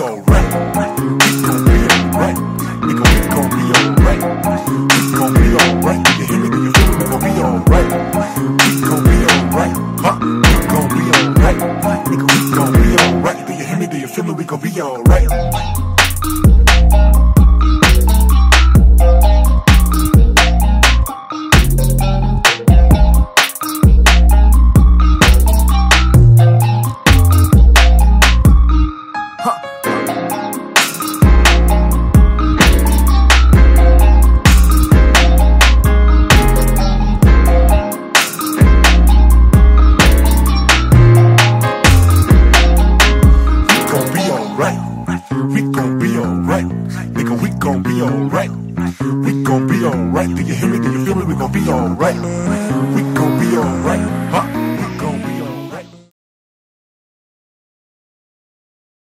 alright. It's gonna be alright. It gon' it gon' be alright. It's gon' be alright. You hear me? Do you feel me? It gon' be alright. It's gon' be alright. Huh? It gon' be alright. Nigga, we gon' be alright. Do you hear me? Do you feel me? We gon' be alright. Alright. We gon' be alright. Nigga, we gon' be alright. We gon' be alright. Do you hear me? Do you feel me? We gon' be alright. We